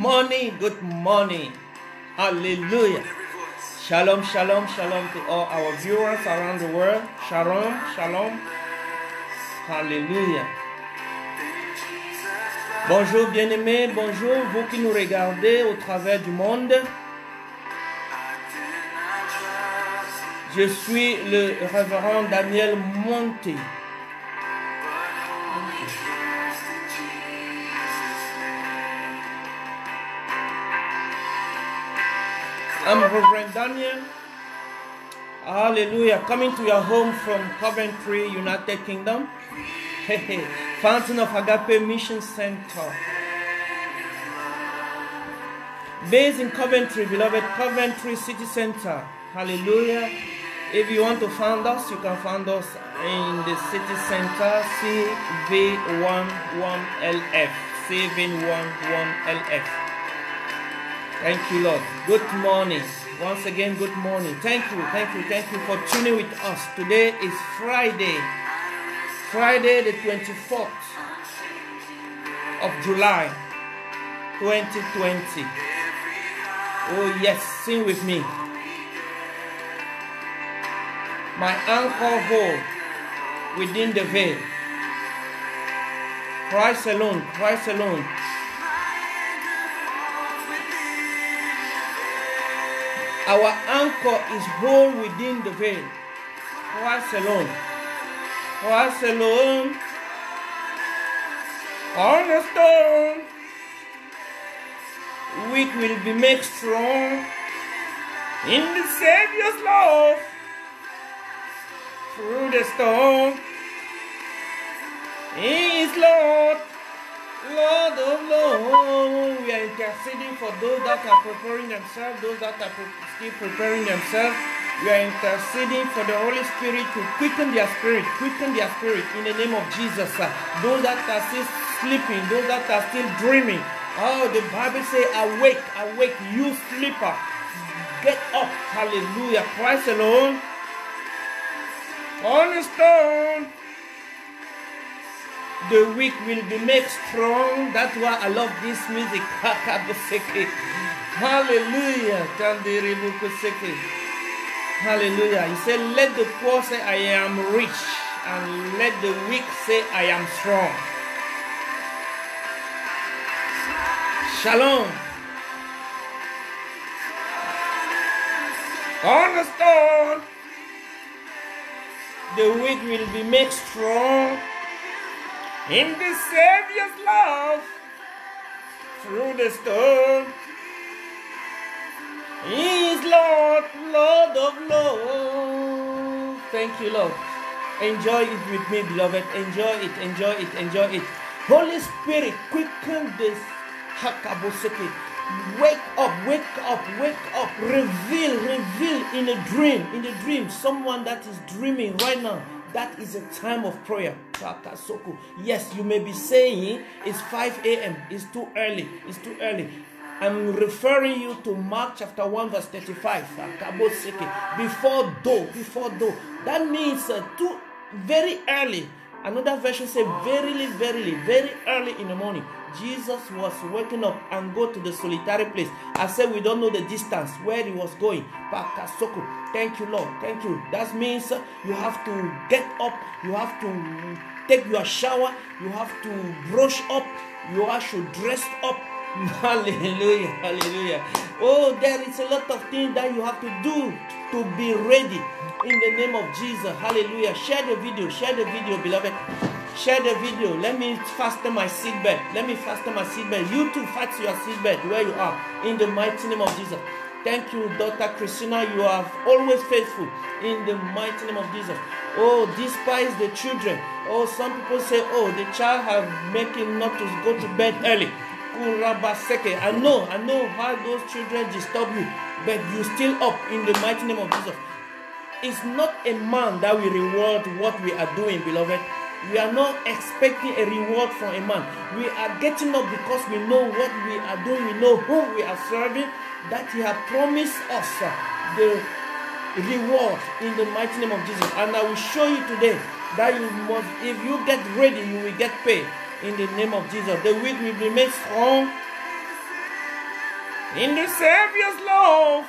morning, good morning. Hallelujah. Shalom, shalom, shalom to all our viewers around the world. Shalom, shalom. Hallelujah. Bonjour bien-aimés, bonjour vous qui nous regardez au travers du monde. Je suis le révérend Daniel Monte. I'm Reverend Daniel. Hallelujah. Coming to your home from Coventry, United Kingdom. Fountain of Agape Mission Center. Based in Coventry, beloved Coventry City Center. Hallelujah. If you want to find us, you can find us in the city center CV11LF. CV11LF. Thank you, Lord. Good morning. Once again, good morning. Thank you, thank you, thank you for tuning with us. Today is Friday, Friday, the 24th of July, 2020. Oh, yes, sing with me. My anchor hold within the veil. Christ alone, Christ alone. Our anchor is whole within the veil. Christ alone. Christ alone. On the stone. Weak will be made strong in the Savior's love. Through the storm. He is Lord. Lord of Lord, we are interceding for those that are preparing themselves, those that are still preparing themselves. We are interceding for the Holy Spirit to quicken their spirit, quicken their spirit in the name of Jesus. Those that are still sleeping, those that are still dreaming. Oh, the Bible says, awake, awake, you sleeper. Get up. Hallelujah. Christ alone. On the stone the weak will be made strong. That's why I love this music. Hallelujah. Hallelujah. He said, Let the poor say, I am rich, and let the weak say, I am strong. Shalom. Understand. The weak will be made strong in the Savior's love through the storm. He is Lord, Lord of Lords. Thank you, Lord. Enjoy it with me, beloved. Enjoy it, enjoy it, enjoy it. Holy Spirit, quicken this hakaboseke. Wake up, wake up, wake up. Reveal, reveal in a dream, in a dream. Someone that is dreaming right now. That is a time of prayer. Yes, you may be saying it's 5 a.m. It's too early. It's too early. I'm referring you to Mark chapter 1, verse 35. Takaboseke. Before do, before do. That means uh, too very early. Another version says verily, verily, very early in the morning. Jesus was waking up and go to the solitary place. I said we don't know the distance where he was going. Pakasoko. Thank you, Lord. Thank you. That means you have to get up. You have to take your shower. You have to brush up. You have to dress up. Hallelujah. Hallelujah. Oh, there is a lot of things that you have to do to be ready in the name of Jesus. Hallelujah. Share the video. Share the video, beloved. Share the video. Let me fasten my seatbelt. Let me fasten my seatbelt. You too fasten your seatbelt where you are in the mighty name of Jesus. Thank you, Dr. Christina. You are always faithful in the mighty name of Jesus. Oh, despise the children. Oh, some people say, oh, the child have making not to go to bed early. I know, I know how those children disturb you, but you still up in the mighty name of Jesus. It's not a man that will reward what we are doing, beloved. We are not expecting a reward from a man. We are getting up because we know what we are doing. We know whom we are serving. That He has promised us uh, the reward in the mighty name of Jesus. And I will show you today that you must, if you get ready, you will get paid in the name of Jesus. The weak will be made strong in the Savior's love.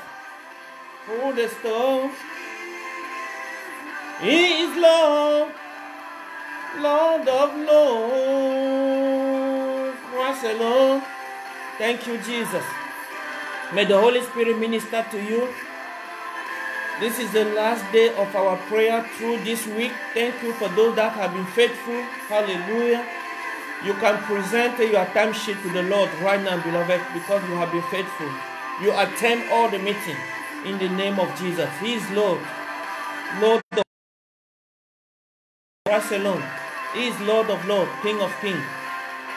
For the stone. He is love, Lord of love. Christ alone. Thank you, Jesus. May the Holy Spirit minister to you. This is the last day of our prayer through this week. Thank you for those that have been faithful. Hallelujah. You can present your timesheet to the Lord right now, beloved, because you have been faithful. You attend all the meeting in the name of Jesus. He is Lord. Lord of Christ alone. He is Lord of Lord, King of Kings.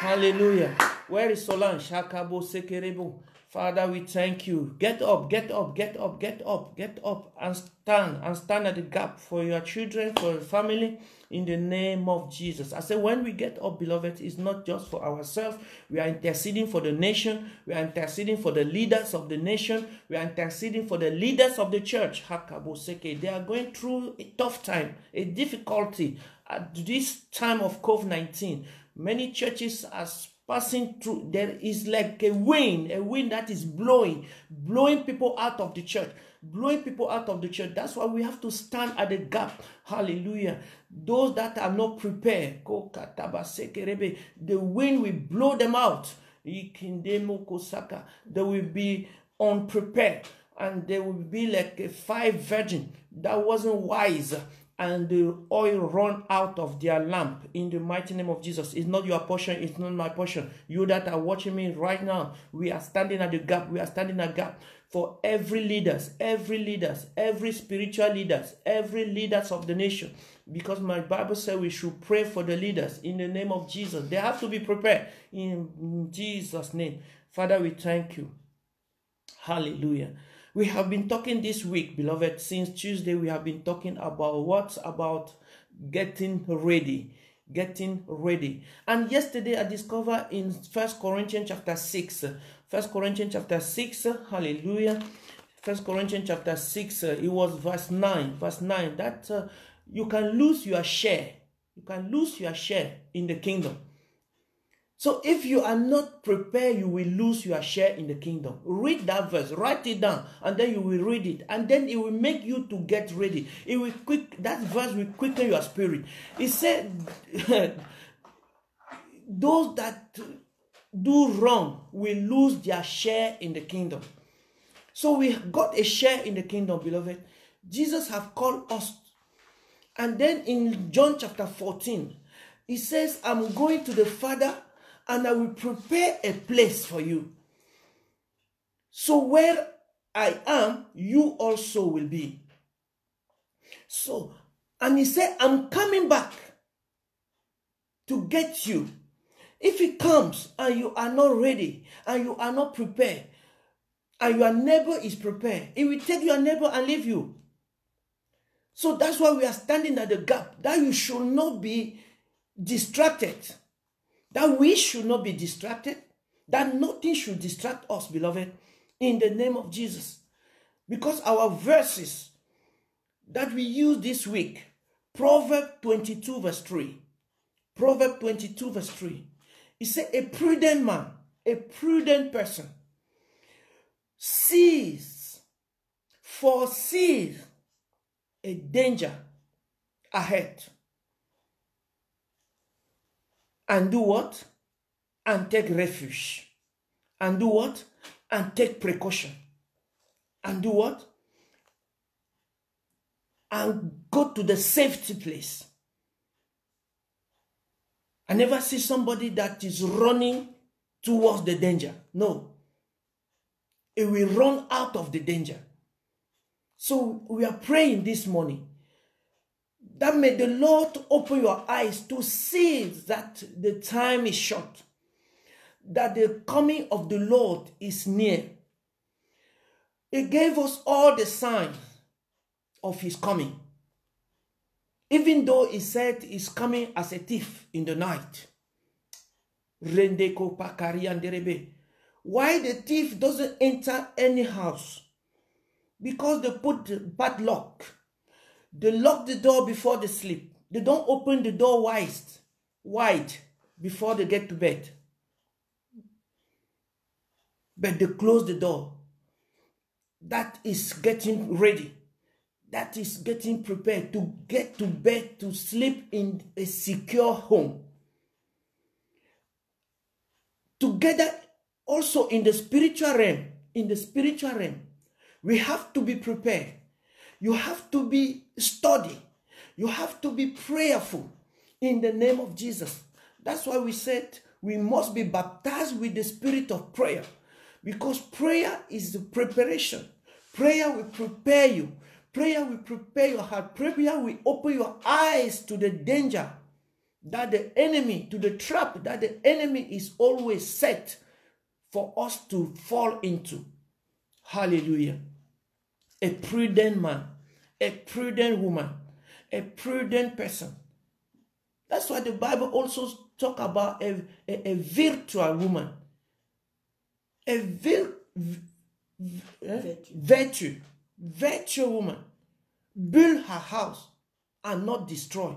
Hallelujah. Where is Solange? Shakabo Sekerebo. Father, we thank you. Get up, get up, get up, get up, get up, and stand, and stand at the gap for your children, for your family, in the name of Jesus. I say, when we get up, beloved, it's not just for ourselves. We are interceding for the nation. We are interceding for the leaders of the nation. We are interceding for the leaders of the church. They are going through a tough time, a difficulty at this time of COVID 19. Many churches are passing through there is like a wind a wind that is blowing blowing people out of the church blowing people out of the church. That's why we have to stand at the gap. Hallelujah. Those that are not prepared the wind will blow them out. They will be unprepared and they will be like a five virgin that wasn't wise and the oil run out of their lamp in the mighty name of Jesus. It's not your portion, it's not my portion. You that are watching me right now, we are standing at the gap. We are standing at gap for every leaders, every leaders, every spiritual leaders, every leaders of the nation. Because my Bible says we should pray for the leaders in the name of Jesus. They have to be prepared in Jesus' name. Father, we thank you. Hallelujah. We have been talking this week, beloved, since Tuesday, we have been talking about what? About getting ready. Getting ready. And yesterday I discovered in First Corinthians chapter 6. First Corinthians chapter 6, hallelujah. First Corinthians chapter 6, uh, it was verse 9. Verse 9 that uh, you can lose your share. You can lose your share in the kingdom. So if you are not prepared, you will lose your share in the kingdom. Read that verse, write it down, and then you will read it, and then it will make you to get ready. It will quick that verse will quicken your spirit. It said, "Those that do wrong will lose their share in the kingdom." So we got a share in the kingdom, beloved. Jesus have called us, and then in John chapter fourteen, he says, "I'm going to the Father." And I will prepare a place for you. So where I am, you also will be. So, and he said, I'm coming back to get you. If he comes and you are not ready and you are not prepared, and your neighbor is prepared, he will take your neighbor and leave you. So that's why we are standing at the gap that you should not be distracted that we should not be distracted, that nothing should distract us, beloved, in the name of Jesus. Because our verses that we use this week, Proverb 22, verse 3. Proverb 22, verse 3. It says, A prudent man, a prudent person, sees, foresees a danger ahead and do what? And take refuge. And do what? And take precaution. And do what? And go to the safety place. I never see somebody that is running towards the danger. No. It will run out of the danger. So we are praying this morning that may the Lord open your eyes to see that the time is short, that the coming of the Lord is near. He gave us all the signs of his coming. Even though he said he's coming as a thief in the night. Why the thief doesn't enter any house? Because they put bad lock. They lock the door before they sleep. They don't open the door wide, wide before they get to bed. But they close the door. That is getting ready. That is getting prepared to get to bed to sleep in a secure home. Together, also in the spiritual realm, in the spiritual realm, we have to be prepared. You have to be study. You have to be prayerful in the name of Jesus. That's why we said we must be baptized with the spirit of prayer because prayer is the preparation. Prayer will prepare you. Prayer will prepare your heart. Prayer will open your eyes to the danger that the enemy, to the trap that the enemy is always set for us to fall into. Hallelujah. A prudent man, a prudent woman, a prudent person. That's why the Bible also talk about a, a, a virtual woman. A vir, v- eh? Virtue. virtue, virtue woman. Build her house and not destroy.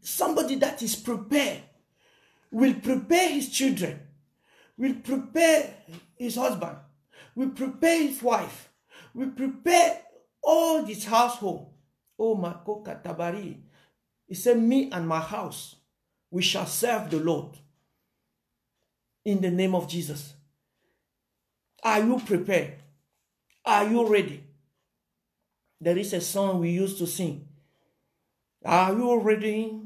Somebody that is prepared will prepare his children, will prepare his husband, will prepare his wife, will prepare all his household. Oh, Makoka Tabari. He said, Me and my house, we shall serve the Lord in the name of Jesus. Are you prepared? Are you ready? There is a song we used to sing. Are you ready?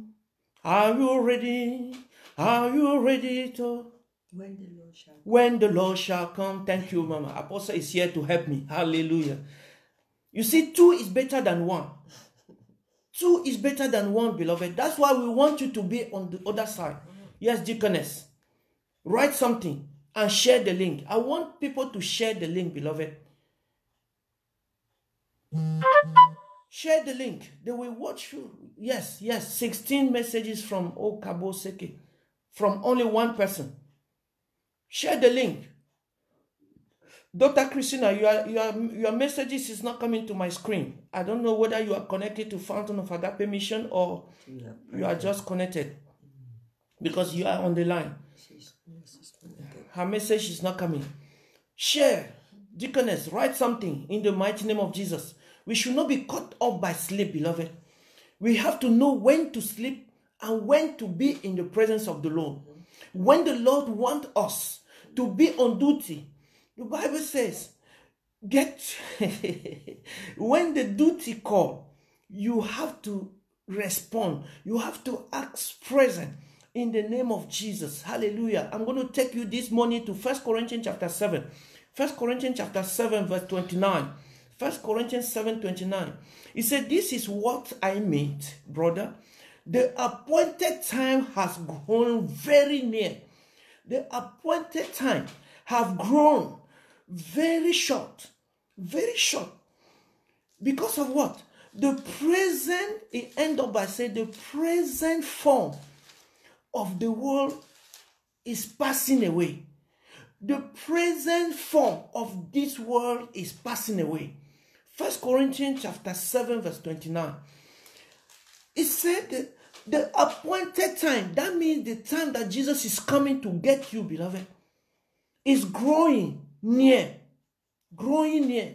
Are you ready? Are you ready to When the Lord shall when the Lord shall come? Thank you, Mama. Apostle is here to help me. Hallelujah. You see, two is better than one. Two is better than one, beloved. That's why we want you to be on the other side. Yes, deaconess. Write something and share the link. I want people to share the link, beloved. Share the link. They will watch you. Yes, yes. 16 messages from Okabo Seke. From only one person. Share the link. Dr. Christina, your, your, your messages is not coming to my screen. I don't know whether you are connected to Fountain of Agape Mission or Yeah. you are just connected because you are on the line. She's, she's connected. Her message is not coming. Share, deaconess, write something in the mighty name of Jesus. We should not be caught up by sleep, beloved. We have to know when to sleep and when to be in the presence of the Lord. When the Lord wants us to be on duty, the Bible says, get when the duty call, you have to respond. You have to act present in the name of Jesus. Hallelujah. I'm going to take you this morning to First Corinthians chapter 7. First Corinthians chapter 7, verse 29. First Corinthians 7 29. He said, This is what I meant, brother. The appointed time has grown very near. The appointed time have grown very short. Very short. Because of what? The present, he end up by saying the present form of the world is passing away. The present form of this world is passing away. First Corinthians chapter 7, verse 29. It said that the appointed time, that means the time that Jesus is coming to get you, beloved, is growing near. Growing near.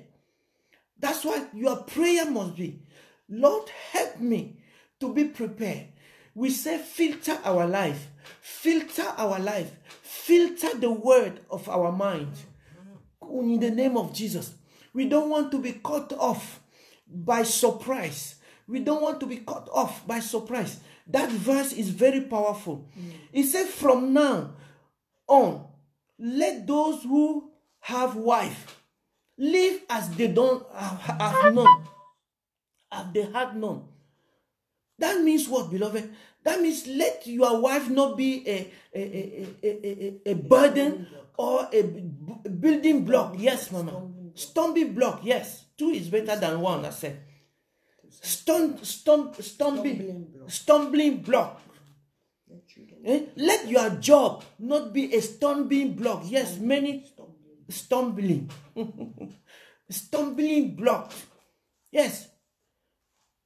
That's why your prayer must be, Lord, help me to be prepared. We say, filter our life, filter our life, filter the word of our mind. In the name of Jesus, we don't want to be caught off by surprise. We don't want to be caught off by surprise. That verse is very powerful. Mm. It said, From now on, let those who have wife live as they don't have, have known, as they had known. That means what, beloved? That means let your wife not be a, a, a, a, a, a burden or a building block. Yes, mama. Stumbling block, yes. Two is better than one, I said. Stun, stum, stumbling, Stumbling block. stumbling block. Let you don't Eh? Let your job not be a stumbling block. Yes, many stumbling. stumbling. blocks. Yes.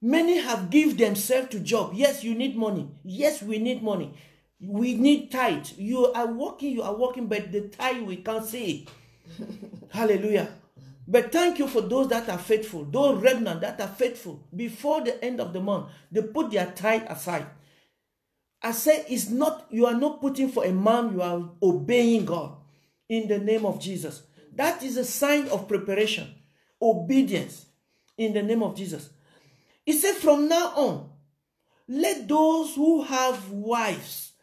Many have give themselves to job. Yes, you need money. Yes, we need money. We need tithe. You are working, you are working, but the tithe we can't see. Hallelujah. But thank you for those that are faithful, those remnant that are faithful. Before the end of the month, they put their tithe aside. I say it's not, you are not putting for a man, you are obeying God in the name of Jesus. That is a sign of preparation, obedience in the name of Jesus. He said, from now on, let those who have wives,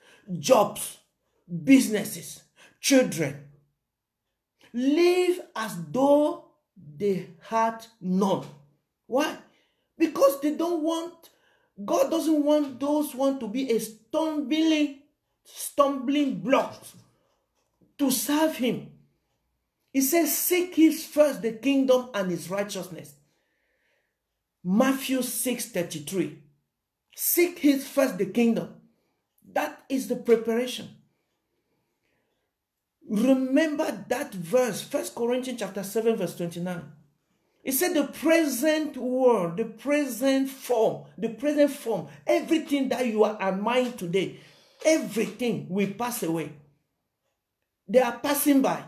jobs, businesses, children, live as though they had none. Why? Because they don't want, God doesn't want those one to be a stumbling, stumbling block to serve Him. He says, Seek His first the kingdom and His righteousness. Matthew 6 33. Seek His first the kingdom. That is the preparation. Remember that verse, First Corinthians chapter 7, verse 29. It said the present world, the present form, the present form, everything that you are admiring today, everything will pass away. They are passing by.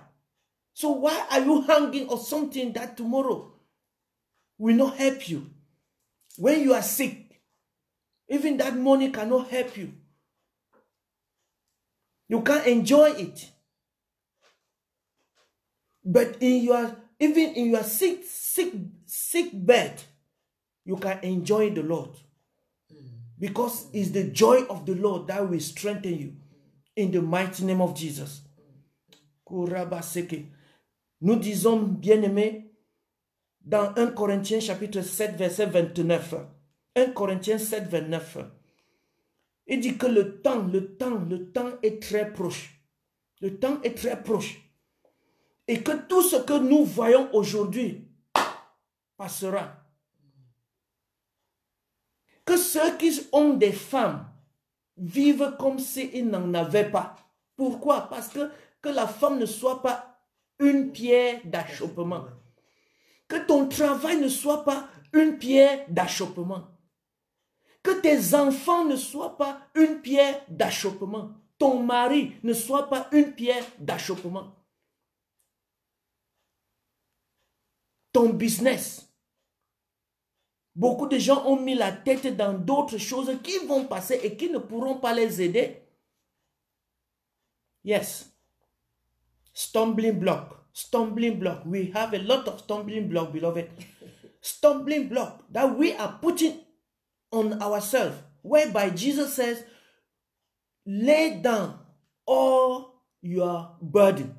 So why are you hanging on something that tomorrow will not help you? When you are sick, even that money cannot help you. You can't enjoy it. But in your even in your sick sick sick bed, you can enjoy the Lord. Because it's the joy of the Lord that will strengthen you in the mighty name of Jesus. Nous disons, bien-aimés, dans 1 Corinthiens chapitre 7, verset 29. 1 Corinthiens 7, 29. Il dit que le temps, le temps, le temps est très proche. Le temps est très proche. Et que tout ce que nous voyons aujourd'hui passera. Que ceux qui ont des femmes vivent comme s'ils n'en avaient pas. Pourquoi? Parce que, que la femme ne soit pas une pierre d'achoppement. Que ton travail ne soit pas une pierre d'achoppement. Que tes enfants ne soient pas une pierre d'achoppement. Ton mari ne soit pas une pierre d'achoppement. Ton business. Beaucoup de gens ont mis la tête dans d'autres choses qui vont passer et qui ne pourront pas les aider. Yes. Stumbling block. Stumbling block. We have a lot of stumbling block, beloved. stumbling block that we are putting on ourselves, whereby Jesus says, lay down all your burden.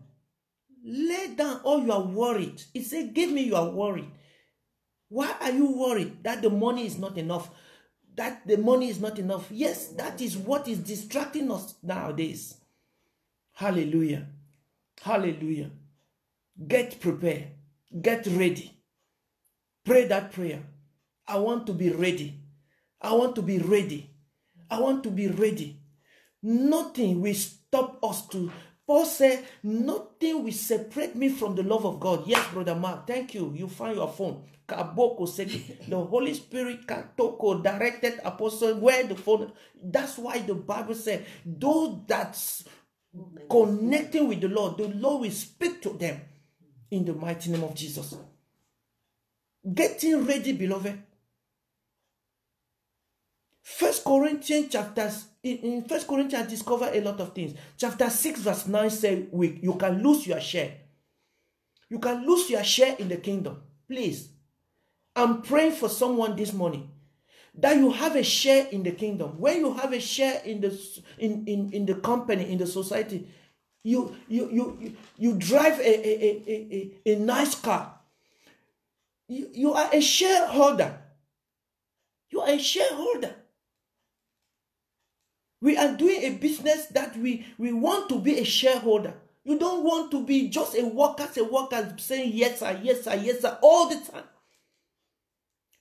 Lay down all your worried. He said, give me your worry. Why are you worried that the money is not enough? That the money is not enough. Yes, that is what is distracting us nowadays. Hallelujah. Hallelujah. Get prepared. Get ready. Pray that prayer. I want to be ready. I want to be ready. I want to be ready. Nothing will stop us to. Paul said, Nothing will separate me from the love of God. Yes, Brother Mark, thank you. You find your phone. Kaboko Seki. The Holy Spirit Katoko directed apostle where the phone. That's why the Bible said, those that's connecting with the Lord, the Lord will speak to them in the mighty name of Jesus. Getting ready, beloved. First Corinthians chapters in, First Corinthians I discover a lot of things. Chapter 6, verse 9 say we you can lose your share. You can lose your share in the kingdom. Please. I'm praying for someone this morning that you have a share in the kingdom. When you have a share in the in, in, in the company, in the society, you you you you, you drive a, a, a, a, a, nice car. You, you are a shareholder. You are a shareholder. We are doing a business that we, we want to be a shareholder. You don't want to be just a worker, a worker saying yes sir, yes sir, yes sir all the time.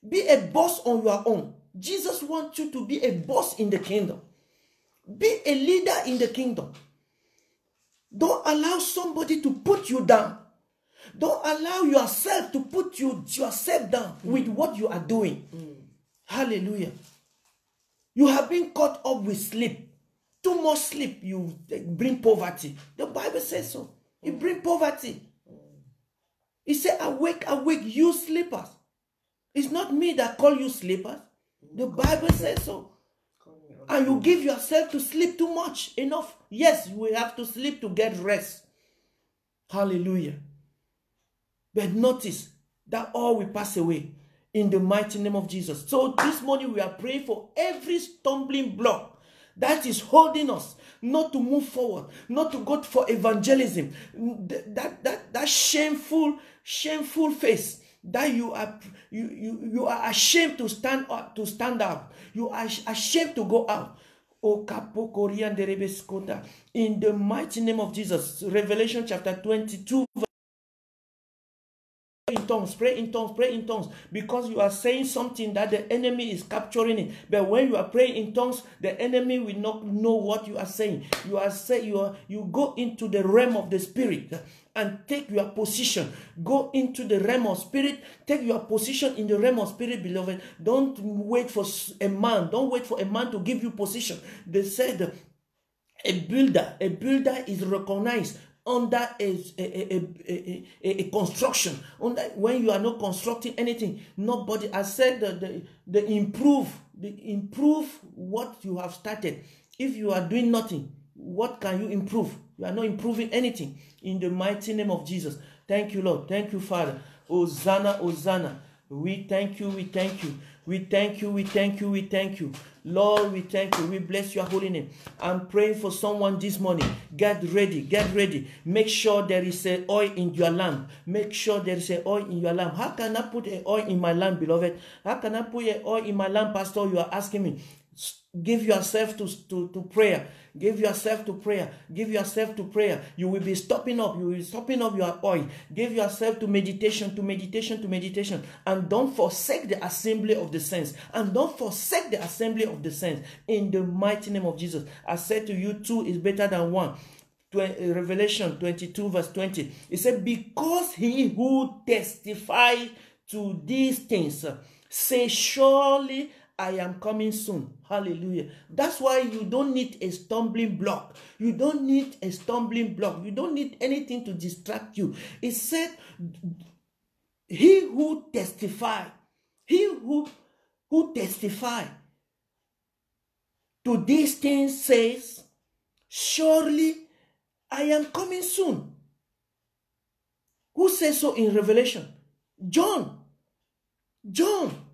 Be a boss on your own. Jesus wants you to be a boss in the kingdom. Be a leader in the kingdom. Don't allow somebody to put you down. Don't allow yourself to put you yourself down with what you are doing. Hallelujah. You have been caught up with sleep. Too much sleep, you bring poverty. The Bible says so. It bring poverty. He said, Awake, awake, you sleepers. It's not me that call you sleepers. The Bible says so. And you give yourself to sleep too much. Enough. Yes, we have to sleep to get rest. Hallelujah. But notice that all will pass away in the mighty name of Jesus. So this morning we are praying for every stumbling block that is holding us not to move forward, not to go for evangelism. That that that shameful, shameful face that you are you you, you are ashamed to stand up to stand up. You are ashamed to go out. In the mighty name of Jesus, Revelation chapter 22, in tongues, pray in tongues, pray in tongues, because you are saying something that the enemy is capturing it. But when you are praying in tongues, the enemy will not know what you are saying. You are saying you are you go into the realm of the spirit and take your position. Go into the realm of spirit, take your position in the realm of spirit, beloved. Don't wait for a man, don't wait for a man to give you position. They said a builder, a builder is recognized under a, a, a, a, construction under when you are not constructing anything nobody i said the, the, the improve the improve what you have started if you are doing nothing what can you improve you are not improving anything in the mighty name of jesus thank you lord thank you father hosanna hosanna we thank you we thank you we thank you we thank you we thank you Lord, we thank you. We bless your holy name. I'm praying for someone this morning. Get ready. Get ready. Make sure there is a oil in your lamp. Make sure there is a oil in your lamp. How can I put a oil in my lamp, beloved? How can I put a oil in my lamp, Pastor? You are asking me. Give yourself to, to, to prayer. Give yourself to prayer. Give yourself to prayer. You will be stopping up. You will be stopping up your oil. Give yourself to meditation, to meditation, to meditation. And don't forsake the assembly of the saints. And don't forsake the assembly of the saints. In the mighty name of Jesus. I said to you, two is better than one. Uh, Revelation 22, verse 20. It said, Because he who testify to these things say, Surely I am coming soon. Hallelujah. That's why you don't need a stumbling block. You don't need a stumbling block. You don't need anything to distract you. It said, He who testify, he who, who testify to these things says, Surely I am coming soon. Who says so in Revelation? John. John.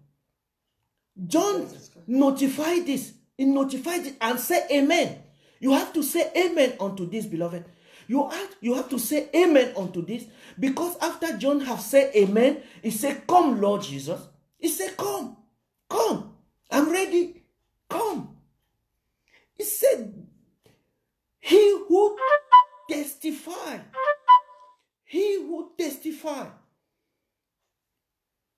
John notified this. He notified it and said amen. You have to say amen unto this, beloved. You have, you have to say amen unto this because after John have said amen, he said, Come, Lord Jesus. He said, Come, come, I'm ready. Come. He said, He who testify, he who testify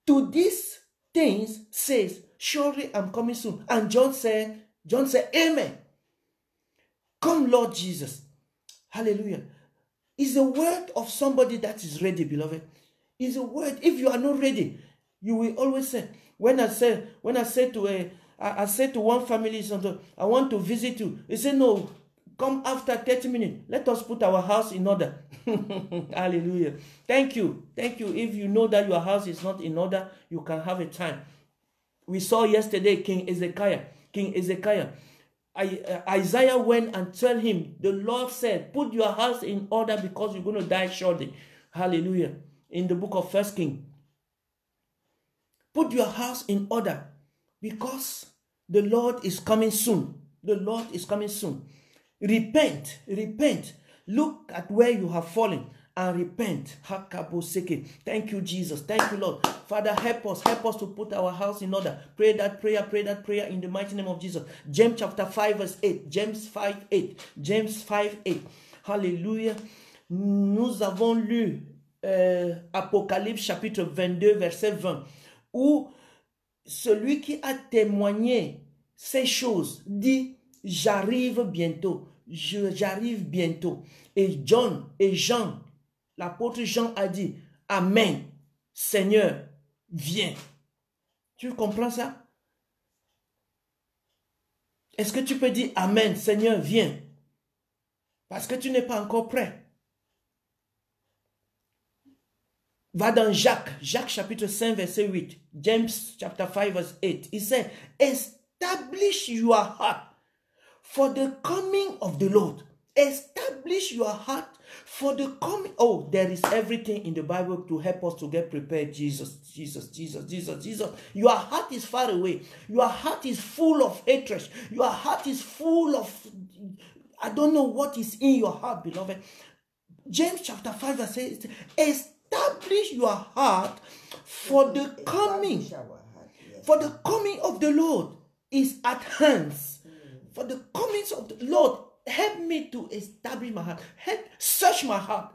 to these things says, Surely I'm coming soon. And John said, John said, Amen. Come, Lord Jesus. Hallelujah. Is a word of somebody that is ready, beloved. Is a word. If you are not ready, you will always say. When I said, when I said to a, I, I said to one family, I want to visit you. He said, No, come after 30 minutes. Let us put our house in order. Hallelujah. Thank you. Thank you. If you know that your house is not in order, you can have a time. We saw yesterday King Ezekiah. King Ezekiah. I, uh, Isaiah went and told him, the Lord said, put your house in order because you're going to die shortly. Hallelujah. In the book of First King. Put your house in order because the Lord is coming soon. The Lord is coming soon. Repent, repent. Look at where you have fallen and repent. Thank you, Jesus. Thank you, Lord. Father, help us. Help us to put our house in order. Pray that prayer. Pray that prayer in the mighty name of Jesus. James chapter 5, verse 8. James 5, 8. James 5, 8. Hallelujah. Nous avons lu euh, Apocalypse chapitre 22, verset 20, où celui qui a témoigné ces choses dit, j'arrive bientôt, j'arrive bientôt. Et John et Jean, l'apôtre Jean a dit, Amen, Seigneur, viens. Tu comprends ça? Est-ce que tu peux dire Amen, Seigneur, viens? Parce que tu n'es pas encore prêt. Va dans Jacques, Jacques chapitre 5, verset 8. James chapter 5, verse 8. He said, Establish your heart for the coming of the Lord. Establish your heart for the coming. Oh, there is everything in the Bible to help us to get prepared. Jesus, Jesus, Jesus, Jesus, Jesus. Your heart is far away. Your heart is full of hatred. Your heart is full of, I don't know what is in your heart, beloved. James chapter 5 verse 8 establish your heart for the coming Establish our heart, yes. for the coming of the Lord is at hand. For the comings of the Lord, help me to establish my heart. Help search my heart.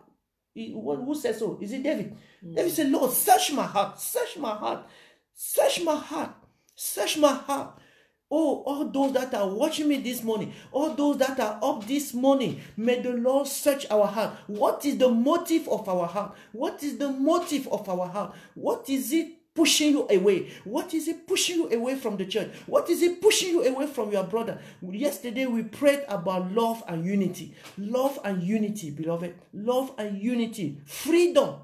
He- Who who says so? Is it David? Hmm. David said, Lord, search my heart, search my heart, search my heart, search my heart. Oh, all those that are watching me this morning, all those that are up this morning, may the Lord search our heart. What is the motive of our heart? What is the motive of our heart? What is it pushing you away? What is it pushing you away from the church? What is it pushing you away from your brother? Yesterday we prayed about love and unity. Love and unity, beloved. Love and unity. Freedom.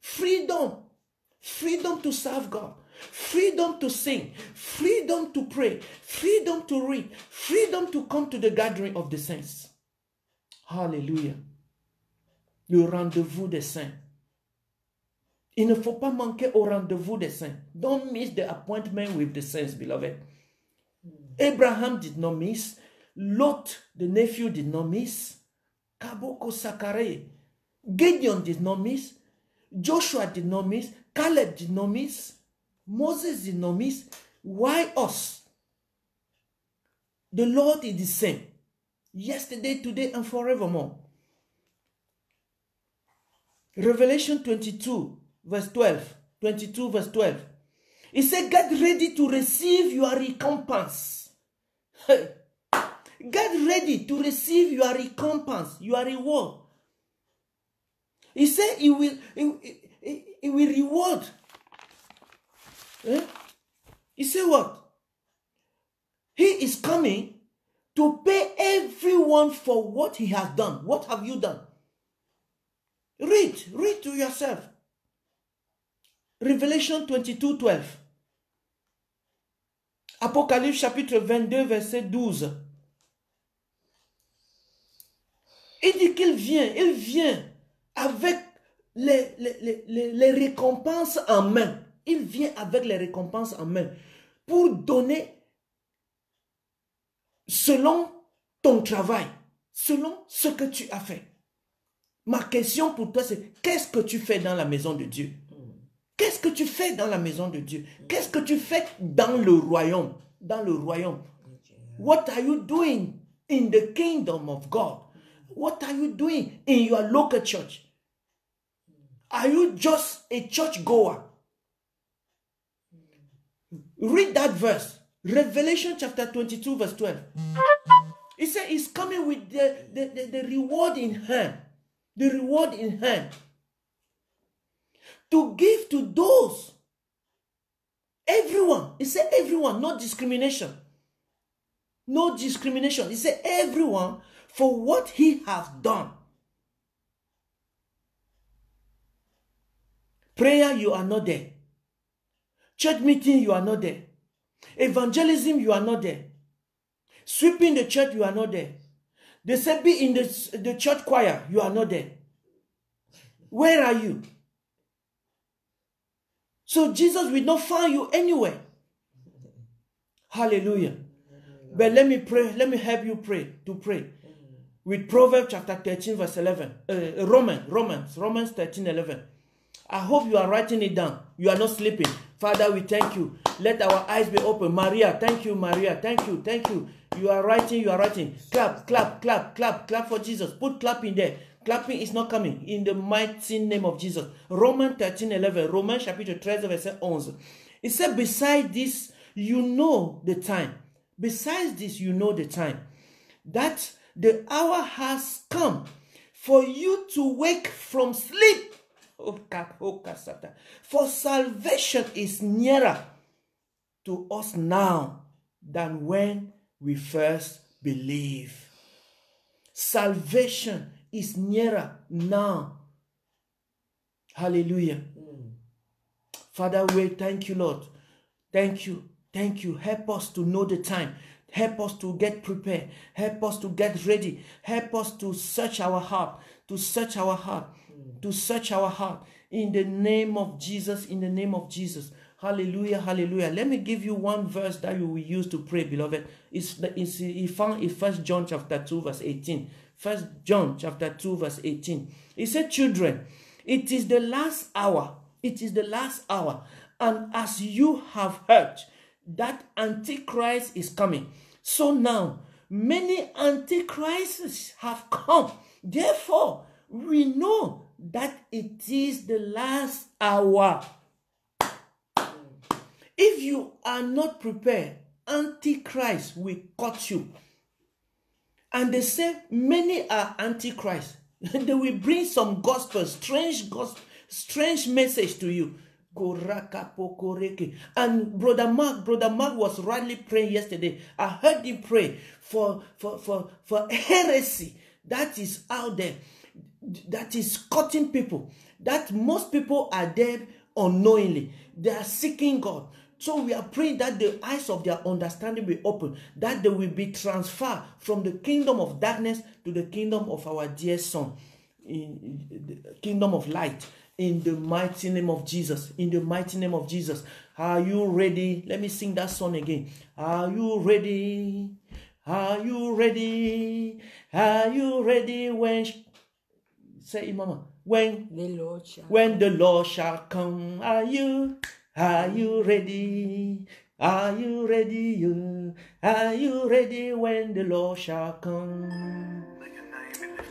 Freedom. Freedom to serve God. Freedom to sing. Freedom to pray. Freedom to read. Freedom to come to the gathering of the saints. Hallelujah. Le rendez-vous des saints. Il ne faut pas manquer au rendez-vous des saints. Don't miss the appointment with the saints, beloved. Abraham did not miss. Lot, the nephew, did not miss. Kaboko Sakare. Gideon did not miss. Joshua did not miss. Caleb did not miss. Moses did not miss. Why us? The Lord is the same. Yesterday, today, and forevermore. Revelation 22, verse 12. 22, verse 12. He said, Get ready to receive your recompense. Get ready to receive your recompense, your reward. He said he will, he, he- he will reward. Eh? He said what? He is coming to pay everyone for what he has done. What have you done? Read, read to yourself. Revelation 22, 12. Apocalypse chapitre 22, verset 12. Il dit qu'il vient, il vient avec les, récompenses en main. Il vient avec les récompenses en main pour donner selon ton travail, selon ce que tu as fait. Ma question pour toi, c'est qu'est-ce que tu fais dans la maison de Dieu? Qu'est-ce que tu fais dans la maison de Dieu? Qu'est-ce que tu fais dans le royaume? Dans le royaume. What are you doing in the kingdom of God? What are you doing in your local church? Are you just a church goer? Read that verse. Revelation chapter 22, verse 12. He said he's coming with the, the, reward in hand. The reward in hand. To give to those. Everyone. He said everyone, no discrimination. No discrimination. He said everyone for what he has done. Prayer, you are not there. Church meeting, you are not there. Evangelism, you are not there. Sweeping the church, you are not there. They say be in the, the church choir, you are not there. Where are you? So Jesus will not find you anywhere. Hallelujah. But let me pray, let me help you pray, to pray. With Proverbs chapter 13, verse 11. Uh, Romans, Romans, Romans 13, 11. I hope you are writing it down. You are not sleeping. Father, we thank you. Let our eyes be open. Maria, thank you, Maria. Thank you, thank you. You are writing, you are writing. Clap, clap, clap, clap, clap for Jesus. Put clap in there. Clapping is not coming. In the mighty name of Jesus. Romans 13, 11. Romains chapitre 13, verset 11. He said, Besides this, you know the time. Besides this, you know the time. That the hour has come for you to wake from sleep. Oh, oh. For salvation is nearer to us now than when we first believe. Salvation is nearer now. Hallelujah. Mm. Father, we thank you, Lord. Thank you. Thank you. Help us to know the time. Help us to get prepared. Help us to get ready. Help us to search our heart, to search our heart, mm. to search our heart. In the name of Jesus, in the name of Jesus. Hallelujah, hallelujah. Let me give you one verse that you will use to pray, beloved. It's, the, it's he found in First John chapter 2, verse 18. First John chapter 2, verse 18. He said, Children, it is the last hour. It is the last hour. And as you have heard that Antichrist is coming, so now many Antichrists have come. Therefore, we know that it is the last hour. If you are not prepared, Antichrist will cut you. And they say many are Antichrist. they will bring some gospel, strange gospel, strange message to you. And brother Mark, brother Mark was rightly praying yesterday. I heard him pray for for for for heresy that is out there, that is cutting people. That most people are dead unknowingly. They are seeking God. So we are praying that the eyes of their understanding will open, that they will be transferred from the kingdom of darkness to the kingdom of our dear Son, in the kingdom of light. In the mighty name of Jesus. In the mighty name of Jesus. Are you ready? Let me sing that song again. Are you ready? Are you ready? Are you ready when say it, mama? When The Lord shall. when the Lord shall come, are you, are you ready? Are you ready? Are you ready when the Lord shall come?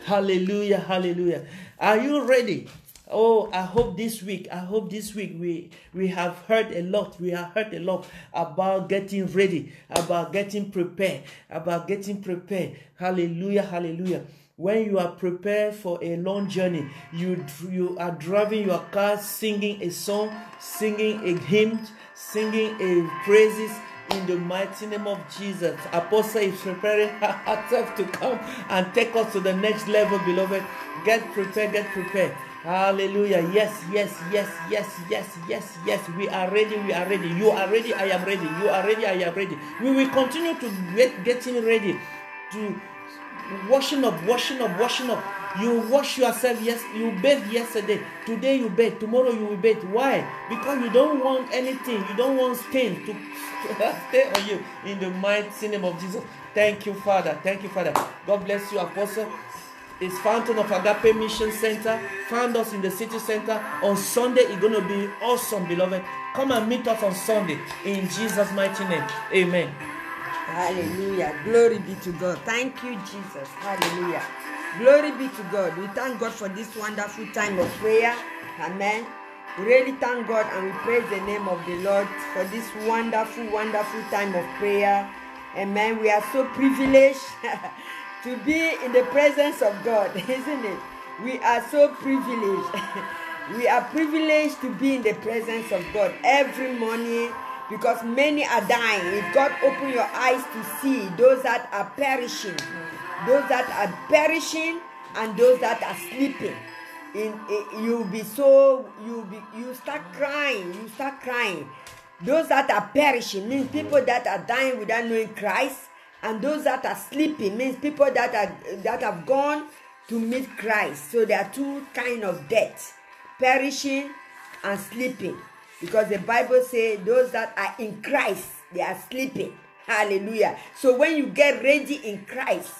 Hallelujah, hallelujah. Are you ready? Oh, I hope this week, I hope this week we we have heard a lot. We have heard a lot about getting ready, about getting prepared, about getting prepared. Hallelujah, hallelujah. When you are prepared for a long journey, you you are driving your car, singing a song, singing a hymn, singing a praises in the mighty name of Jesus. Apostle is preparing herself to come and take us to the next level, beloved. Get prepared, get prepared. Hallelujah. Yes, yes, yes, yes, yes, yes, yes. We are ready. We are ready. You are ready. I am ready. You are ready. I am ready. We will continue to get getting ready to washing up, washing up, washing up. You wash yourself, yes, you bathed yesterday. Today you bathe, tomorrow you will bathe. Why? Because you don't want anything, you don't want stain to stay on you in the mighty name of Jesus. Thank you, Father. Thank you, Father. God bless you, Apostle. It's Fountain of Agape Mission Center. Found us in the city center. On Sunday, it's going to be awesome, beloved. Come and meet us on Sunday in Jesus' mighty name. Amen. Hallelujah. Glory be to God. Thank you, Jesus. Hallelujah. Glory be to God. We thank God for this wonderful time of prayer. Amen. We really thank God and we praise the name of the Lord for this wonderful, wonderful time of prayer. Amen. We are so privileged to be in the presence of God, isn't it? We are so privileged. we are privileged to be in the presence of God every morning because many are dying. If God open your eyes to see those that are perishing, those that are perishing, and those that are sleeping, in eh, you'll be so you be you start crying. You start crying. Those that are perishing means people that are dying without knowing Christ, and those that are sleeping means people that are that have gone to meet Christ. So there are two kind of death: perishing and sleeping. Because the Bible says those that are in Christ, they are sleeping. Hallelujah. So when you get ready in Christ,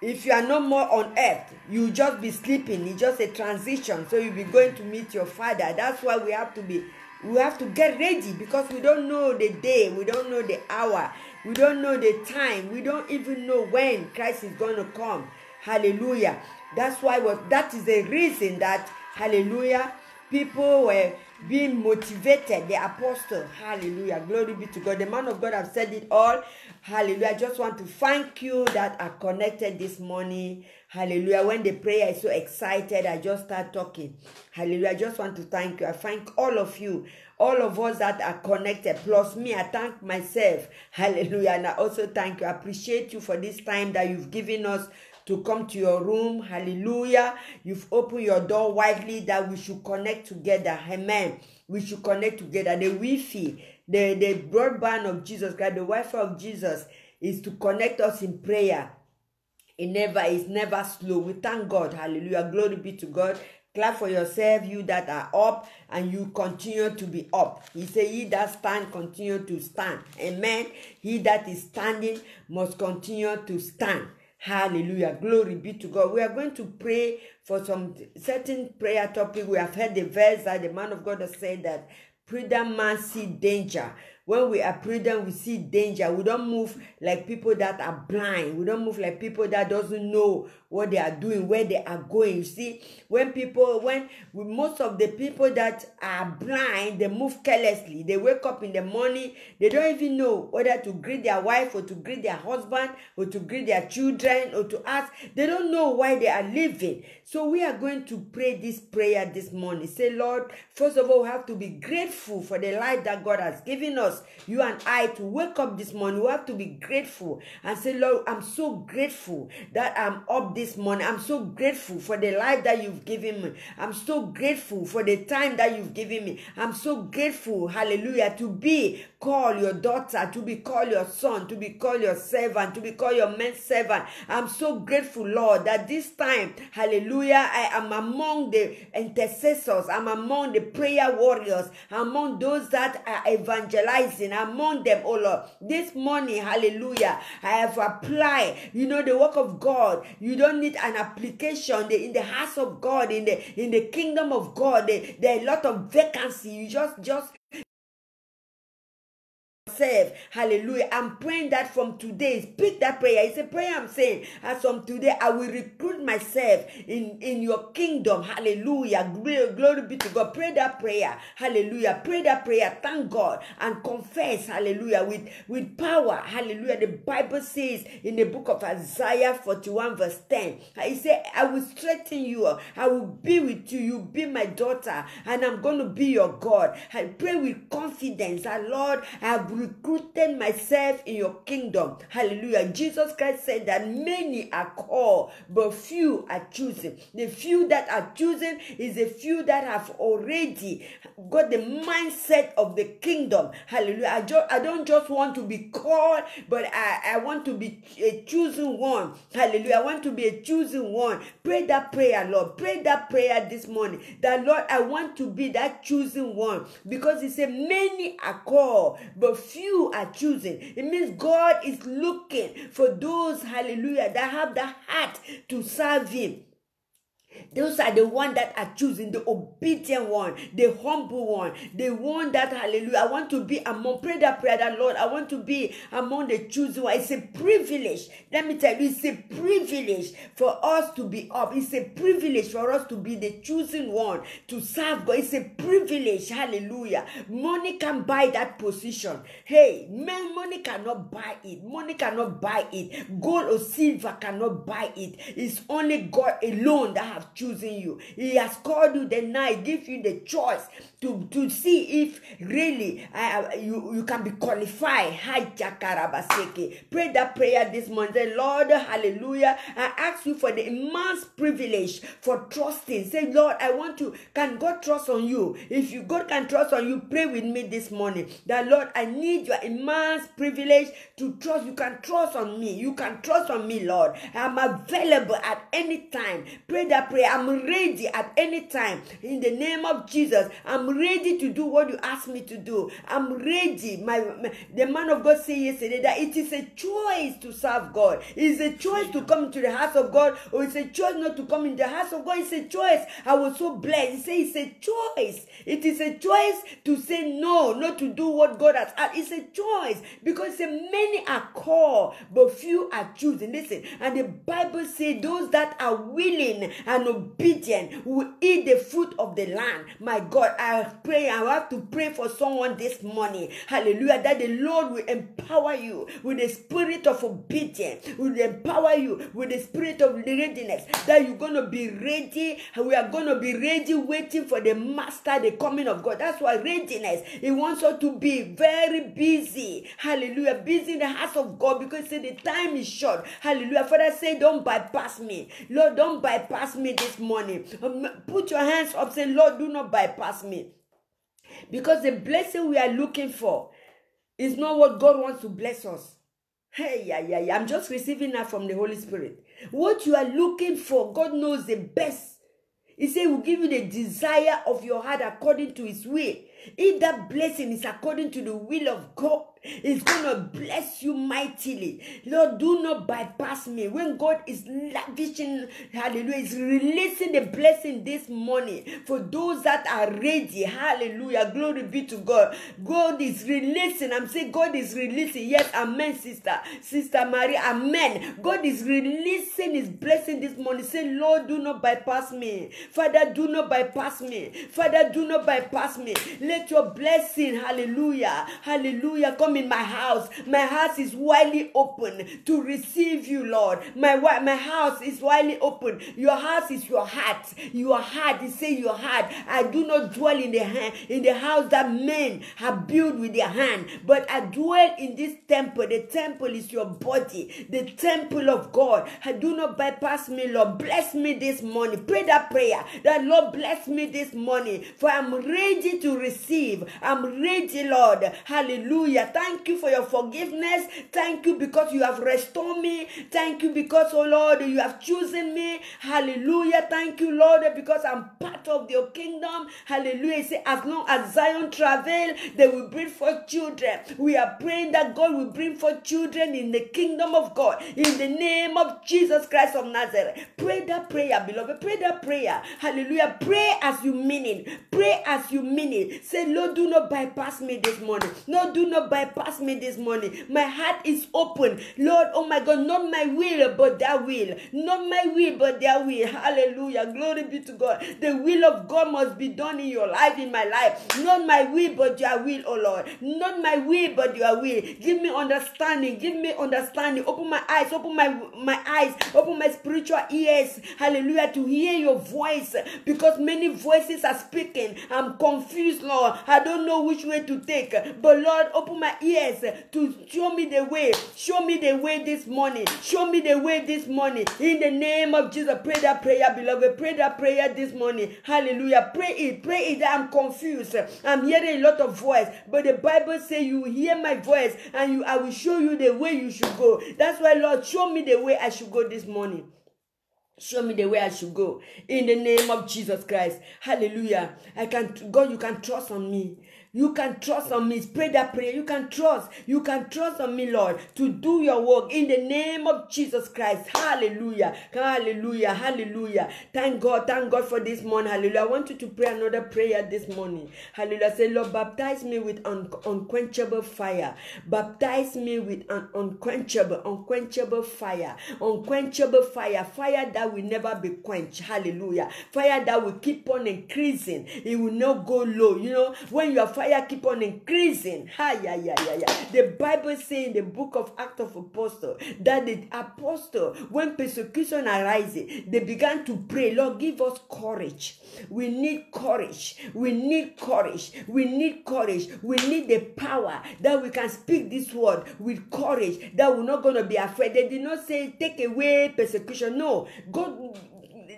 if you are no more on earth, you just be sleeping. It's just a transition. So you'll be going to meet your father. That's why we have to be we have to get ready because we don't know the day, we don't know the hour, we don't know the time, we don't even know when Christ is going to come. Hallelujah. That's why what that is the reason that hallelujah People were being motivated. The apostle, hallelujah, glory be to God. The man of God have said it all. Hallelujah. I just want to thank you that are connected this morning. Hallelujah. When the prayer is so excited, I just start talking. Hallelujah. I just want to thank you. I thank all of you, all of us that are connected, plus me. I thank myself. Hallelujah. And I also thank you. I appreciate you for this time that you've given us to come to your room. Hallelujah. You've opened your door widely that we should connect together. Amen. We should connect together. The Wi-Fi, the, the broadband of Jesus Christ, the Wi-Fi of Jesus is to connect us in prayer. It never is never slow. We thank God. Hallelujah. Glory be to God. Clap for yourself, you that are up, and you continue to be up. He said, He that stand, continue to stand. Amen. He that is standing must continue to stand. Hallelujah. Glory be to God. We are going to pray for some certain prayer topic. We have heard the verse that the man of God has said that prudent man see danger. When we are prudent, we see danger. We don't move like people that are blind. We don't move like people that doesn't know what they are doing, where they are going. You see, when people, when most of the people that are blind, they move carelessly. They wake up in the morning, they don't even know whether to greet their wife or to greet their husband or to greet their children or to ask. They don't know why they are living. So we are going to pray this prayer this morning. Say, Lord, first of all, we have to be grateful for the life that God has given us. You and I to wake up this morning. We have to be grateful and say, Lord, I'm so grateful that I'm up this morning. I'm so grateful for the life that you've given me. I'm so grateful for the time that you've given me. I'm so grateful, hallelujah, to be called your daughter, to be called your son, to be called your servant, to be called your man servant. I'm so grateful, Lord, that this time, hallelujah, I am among the intercessors. I'm among the prayer warriors, among those that are evangelizing, among them, oh Lord. This morning, hallelujah, I have applied, you know, the work of God. You don't need an application in the house of God, in the in the kingdom of God. There, there are a lot of vacancy. You just just Hallelujah. I'm praying that from today. Speak that prayer. It's a prayer I'm saying. As from today, I will recruit myself in, in your kingdom. Hallelujah. Glory, glory be to God. Pray that prayer. Hallelujah. Pray that prayer. Thank God and confess. Hallelujah. With, with power. Hallelujah. The Bible says in the book of Isaiah 41, verse 10, He said, I will strengthen you. I will be with you. You be my daughter, and I'm going to be your God. I pray with confidence that Lord, I have recruited myself in your kingdom. Hallelujah. Jesus Christ said that many are called, but few are chosen. The few that are chosen is the few that have already got the mindset of the kingdom. Hallelujah. I, just, I don't just want to be called, but I, I want to be a chosen one. Hallelujah. I want to be a chosen one. Pray that prayer, Lord. Pray that prayer this morning. That, Lord, I want to be that chosen one because He said, Many are called, but few are chosen. It means God is looking for those, hallelujah, that have the heart to serve Him. Those are the one that are choosing the obedient one, the humble one, the one that hallelujah. I want to be among pray that prayer that Lord. I want to be among the chosen one. It's a privilege. Let me tell you, it's a privilege for us to be up. It's a privilege for us to be the chosen one to serve God. It's a privilege. Hallelujah. Money can buy that position. Hey, man, money cannot buy it. Money cannot buy it. Gold or silver cannot buy it. It's only God alone that have chosen you. He has called you the night, give you the choice to, to see if really uh, you, you can be qualified. Pray that prayer this morning. Say, Lord, hallelujah. I ask you for the immense privilege for trusting. Say, Lord, I want to. Can God trust on you? If you God can trust on you, pray with me this morning. That Lord, I need your immense privilege to trust. You can trust on me. You can trust on me, Lord. I'm available at any time. Pray that prayer. I'm ready at any time. In the name of Jesus, I'm ready to do what you ask me to do. I'm ready. My, my the man of God said yesterday that it is a choice to serve God. It's a choice to come into the house of God, or it's a choice not to come in the house of God. It's a choice. I was so blessed. He said it's a choice. It is a choice to say no, not to do what God has asked. It's a choice because many are called, but few are chosen. Listen, and the Bible says those that are willing and obedient will eat the fruit of the land. My God, I pray, I have to pray for someone this morning. Hallelujah. That the Lord will empower you with the spirit of obedience, will empower you with the spirit of readiness. That you're going to be ready. We are going to be ready, waiting for the master, the coming of God. That's why readiness. He wants us to be very busy. Hallelujah. Busy in the house of God because say the time is short. Hallelujah. Father, say, don't bypass me. Lord, don't bypass me this morning. Um, Put your hands up, say, Lord, do not bypass me. Because the blessing we are looking for is not what God wants to bless us. Hey, yeah, yeah, yeah. I'm just receiving that from the Holy Spirit. What you are looking for, God knows the best. He said, He will give you the desire of your heart according to His will. If that blessing is according to the will of God, it's going to bless you mightily. Lord, do not bypass me. When God is lavishing, hallelujah, is releasing the blessing this morning for those that are ready. Hallelujah. Glory be to God. God is releasing. I'm saying God is releasing. Yes, amen, sister. Sister Maria, amen. God is releasing his blessing this morning. Say, Lord, do not bypass me. Father, do not bypass me. Father, do not bypass me. Let your blessing, hallelujah, hallelujah, come in my house. My house is widely open to receive you, Lord. My my house is widely open. Your house is your heart. Your heart is say your heart. I do not dwell in the hand in the house that men have built with their hand, but I dwell in this temple. The temple is your body, the temple of God. I do not bypass me, Lord. Bless me this morning. Pray that prayer that Lord bless me this morning, for I'm ready to receive. I'm ready, Lord. Hallelujah. Thank you for your forgiveness. Thank you because you have restored me. Thank you because, oh Lord, you have chosen me. Hallelujah. Thank you, Lord, because I'm part of your kingdom. Hallelujah. Say, as long as Zion travel, they will bring forth children. We are praying that God will bring forth children in the kingdom of God. In the name of Jesus Christ of Nazareth. Pray that prayer, beloved. Pray that prayer. Hallelujah. Pray as you mean it. Pray as you mean it. Say, Lord, do not bypass me this morning. No, do not bypass me this morning. My heart is open. Lord, oh my God, not my will, but thy will. Not my will, but their will. Hallelujah. Glory be to God. The will of God must be done in your life, in my life. Not my will, but your will, oh Lord. Not my will, but your will. Give me understanding. Give me understanding. Open my eyes. Open my, my eyes. Open my spiritual ears. Hallelujah. To hear your voice. Because many voices are speaking. I'm confused, Lord. I don't know which way to take. But Lord, open my ears to show me the way. Show me the way this morning. Show me the way this morning. In the name of Jesus, pray that prayer, beloved. Pray that prayer this morning. Hallelujah. Pray it. Pray it. I'm confused. I'm hearing a lot of voice. But the Bible says you hear my voice and you I will show you the way you should go. That's why, Lord, show me the way I should go this morning. Show me the way I should go. In the name of Jesus Christ. Hallelujah. I can God, you can trust on me. You can trust on me. Pray that prayer. You can trust. You can trust on me, Lord, to do your work in the name of Jesus Christ. Hallelujah. Hallelujah. Hallelujah. Thank God. Thank God for this morning. Hallelujah. I want you to pray another prayer this morning. Hallelujah. Say, Lord, baptize me with un- unquenchable fire. Baptize me with an unquenchable, unquenchable fire. Unquenchable fire. Fire that will never be quenched. Hallelujah. Fire that will keep on increasing. It will not go low. You know, when your fire keep on increasing. Ha, yeah, yeah, yeah, yeah. The Bible say in the book of Acts of Apostle that the apostle, when persecution arises, they began to pray, Lord, give us courage. We need courage. We need courage. We need courage. We need the power that we can speak this word with courage, that we're not going to be afraid. They did not say, take away persecution. No. God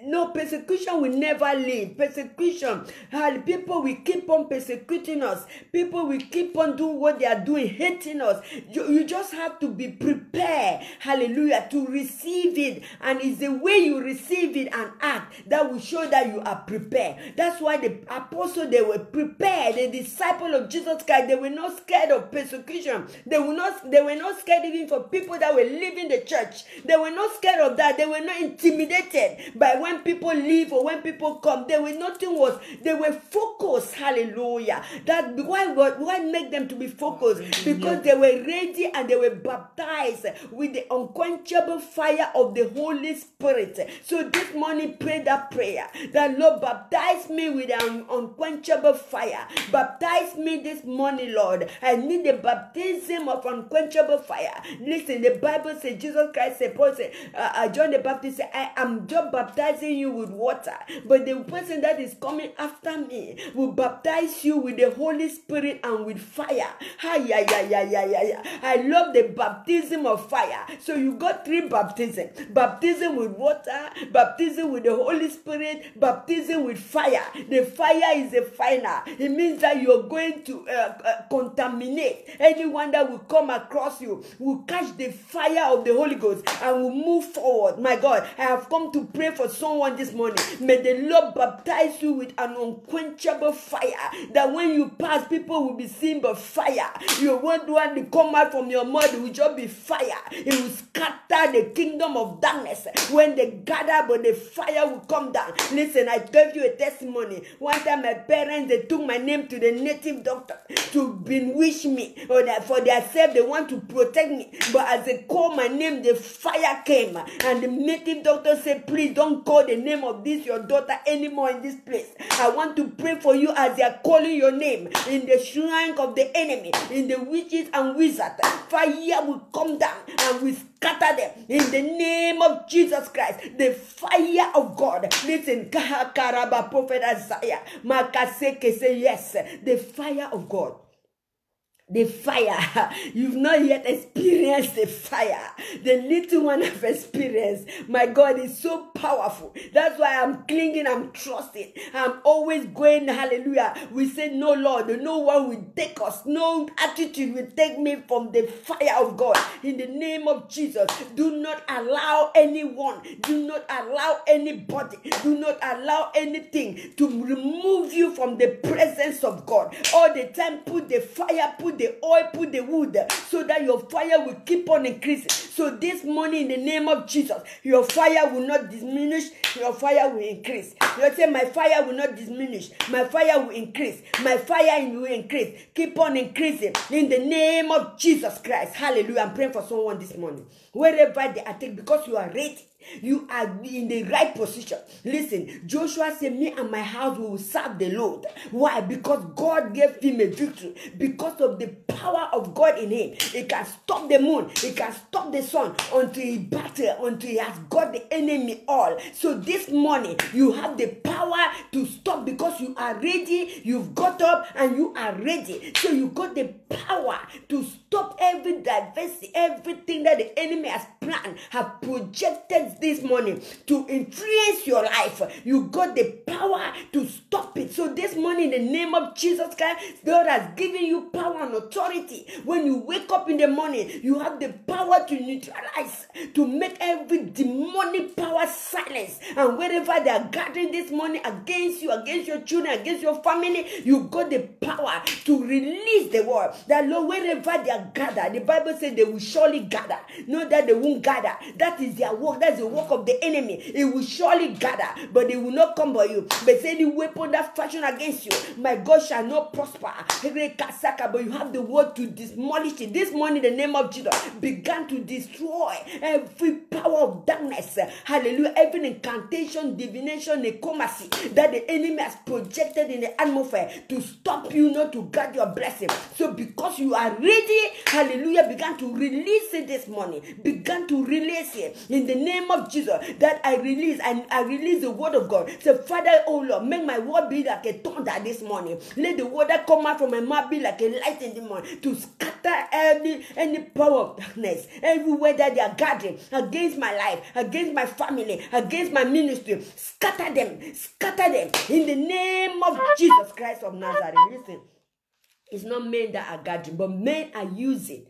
no persecution will never leave. Persecution. And people will keep on persecuting us. People will keep on doing what they are doing hating us. You, you just have to be prepared hallelujah to receive it. And it's the way you receive it and act that will show that you are prepared. That's why the apostle they were prepared. The disciple of jesus christ they were not scared of persecution. They were not they were not scared even for people that were leaving the church. They were not scared of that. They were not intimidated by when when people leave or when people come, they were nothing was they were focused. Hallelujah. That why what why make them to be focused? Because they were ready and they were baptized with the unquenchable fire of the Holy Spirit. So this morning, pray that prayer that Lord baptize me with an unquenchable fire. Baptize me this morning, Lord. I need the baptism of unquenchable fire. Listen, the Bible says Jesus Christ said, Paul said, uh, uh, John the Baptist said, I am just baptizing you with water, but the person that is coming after me will baptize you with the Holy Spirit and with fire. Hi, yeah, yeah, yeah, yeah, yeah, yeah. I love the baptism of fire. So you got three baptism: baptism with water, baptism with the Holy Spirit, baptism with fire. The fire is a final. It means that you're going to uh, uh, contaminate anyone that will come across you. Will catch the fire of the Holy Ghost and will move forward. My God, I have come to pray for someone this morning. May the Lord baptize you with an unquenchable fire. That when you pass, people will be seen by fire. You won't want to come out from your mouth, it will just be fire. It will scatter the kingdom of darkness. When they gather, but the fire will come down. Listen, I gave you a testimony. One time, my parents they took my name to the native doctor to bewitch me, oh, or that for their self they want to protect me. But as they call my name, the fire came, and the native doctor said, "Please don't call the name of this your daughter anymore in this place. I want to pray for you as they are calling your name in the shrine of the enemy, in the witches and wizards. Fire will come down and we scatter them in the name of Jesus Christ. The fire of God. Listen, Karaba Prophet Isaiah, Makaseke say yes. The fire of God the fire. You've not yet experienced the fire. The little one I've experienced, my God, is so powerful. That's why I'm clinging, I'm trusting. I'm always going, hallelujah. We say, No, Lord, no one will take us. No attitude will take me from the fire of God. In the name of Jesus, do not allow anyone, do not allow anybody, do not allow anything to remove you from the presence of God. All the time, put the fire, put the oil, put the wood, so that your fire will keep on increasing. So this morning, in the name of Jesus, your fire will not diminish, your fire will increase. You say, My fire will not diminish, my fire will increase, my fire will increase. Keep on increasing in the name of Jesus Christ. Hallelujah. I'm praying for someone this morning. Wherever they are because you are ready. You are in the right position. Listen, Joshua said, Me and my house will serve the Lord. Why? Because God gave him a victory. Because of the power of God in him. He can stop the moon, he can stop the sun until he battle, until he has got the enemy all. So this morning, you have the power to stop because you are ready, you've got up, and you are ready. So you got the power to stop every diversity, everything that the enemy has planned, have projected this morning to influence your life. You got the power to stop it. So this morning, in the name of Jesus Christ, God has given you power and authority. When you wake up in the morning, you have the power to neutralize, to make every demonic power silence. And wherever they are gathering this morning against you, against your children, against your family, you got the power to release the word. That Lord, wherever they are gathered, the Bible says they will surely gather. Not that they won't gather. That is their work. That's the work of the enemy. It will surely gather, but it will not come by you. But any weapon that fashion against you, my God shall not prosper. But you have the word to demolish it. This morning, the name of Jesus began to destroy every power of darkness. Hallelujah. Every incantation, divination, necromancy that the enemy has projected in the atmosphere to stop you not to guard your blessing. So because you are ready, hallelujah, began to release it this morning. Began to release it in the name of Jesus that I release and I release the word of God. Say, Father, oh Lord, make my word be like a thunder this morning. Let the word that come out from my mouth be like a light in the morning to scatter any any power of darkness everywhere that they are gathering against my life, against my family, against my ministry. Scatter them, scatter them in the name of Jesus Christ of Nazareth. Listen, it's not men that are gathering, but men are using.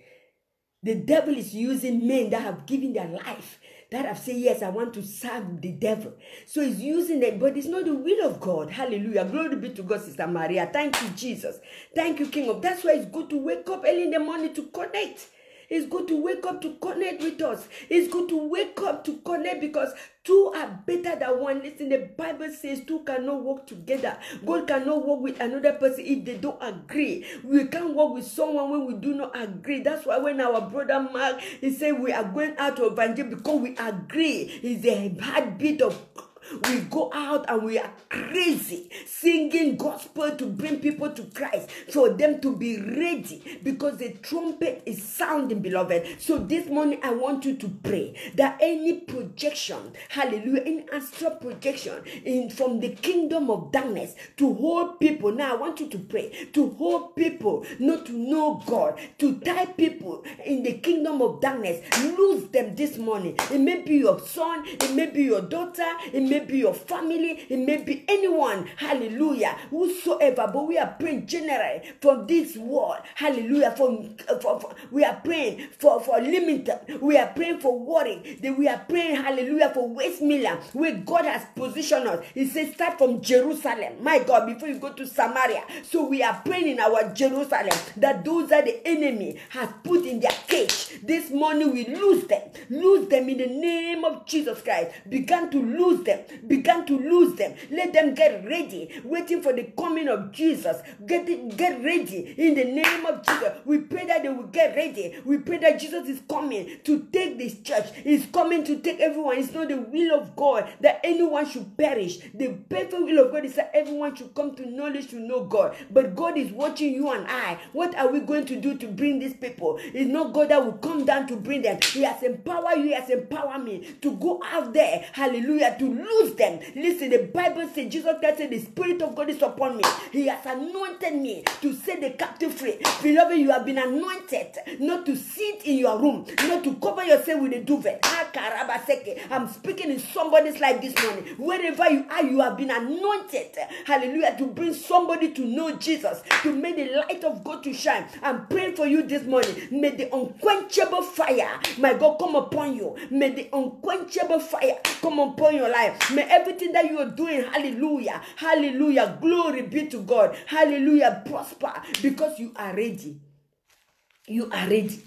The devil is using men that have given their life that have said, Yes, I want to serve the devil. So he's using them, but it's not the will of God. Hallelujah. Glory be to God, Sister Maria. Thank you, Jesus. Thank you, King of. That's why it's good to wake up early in the morning to connect. It's good to wake up to connect with us. It's good to wake up to connect because two are better than one. Listen, the Bible says two cannot work together. God cannot work with another person if they don't agree. We can't work with someone when we do not agree. That's why when our brother Mark he said we are going out to evangelize because we agree. It's a heartbeat of we go out and we are crazy singing gospel to bring people to Christ for them to be ready because the trumpet is sounding, beloved. So this morning I want you to pray that any projection, hallelujah, any astral projection in from the kingdom of darkness to hold people. Now I want you to pray to hold people not to know God, to tie people in the kingdom of darkness. Lose them this morning. It may be your son, it may be your daughter, it may be your family, it may be anyone, hallelujah, whosoever. But we are praying generally from this world, hallelujah. From, for, for- we are praying for for limited, we are praying for worry, Then we are praying, hallelujah, for Westmiller, where God has positioned us. He says, start from Jerusalem, my God, before you go to Samaria. So we are praying in our Jerusalem that those that the enemy has put in their cage. This morning we lose them, lose them in the name of Jesus Christ. Began to lose them, began to lose them. Let them get ready, waiting for the coming of Jesus. Get get ready in the name of Jesus. We pray that they will get ready. We pray that Jesus is coming to take this church. He's coming to take everyone. It's not the will of God that anyone should perish. The perfect will of God is that everyone should come to knowledge to know God. But God is watching you and I. What are we going to do to bring these people? It's not God that will come down to bring them. He has empowered you, He has empowered me to go out there, hallelujah, to lose them. Listen, the Bible says, Jesus Christ said, The Spirit of God is upon me. He has anointed me to set the captive free. Beloved, you have been anointed not to sit in your room, not to cover yourself with a duvet. Ah. I'm speaking in somebody's life this morning. Wherever you are, you have been anointed, hallelujah, to bring somebody to know Jesus, to make the light of God to shine. I'm praying for you this morning. May the unquenchable fire, my God, come upon you. May the unquenchable fire come upon your life. May everything that you are doing, hallelujah, hallelujah, glory be to God, hallelujah, prosper because you are ready. You are ready.